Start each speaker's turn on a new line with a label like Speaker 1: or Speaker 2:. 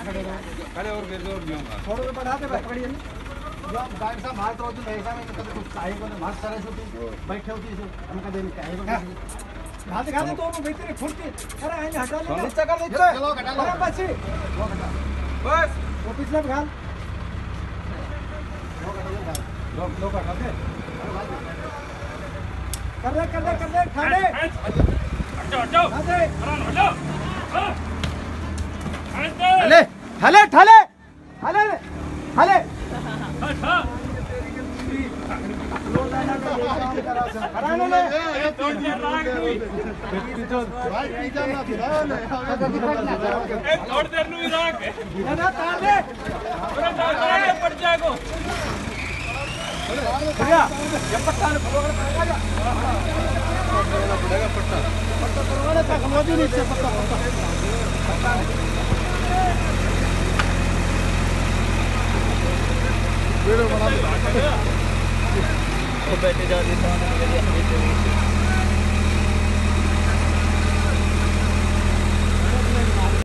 Speaker 1: खड़े और गिर ज़ोर
Speaker 2: थोड़ा तो बढ़ा दे भाई पकड़िए गाड़ी साहब मार तो ऐसा में कभी कुछ काहे को मार सारे छोटी बैठे होती से हम कदे में काहे को हाथ दिखा दे तो वो बैठे फुट के अरे आए हटा ले नीचे कर दे चलो हटा ले बस वो हटा
Speaker 1: बस।
Speaker 2: वो पिछले में घाल लोग लोग कर दे कर दे कर दे कर दे। खा दे।
Speaker 3: हटो हटो। हटो हाँ। हटो
Speaker 2: हले हले ठले। हले हले। ले
Speaker 3: तोड़ देर नू ही
Speaker 2: ना तार दे
Speaker 3: पूरा तार तार पड़ जाएगो
Speaker 2: भैया ये पट्टा ने पकड़ पड़ेगा पड़ेगा पट्टा पट्टा करवाने तक हम भी नीचे पट्टा पट्टा
Speaker 4: बैठे जा रही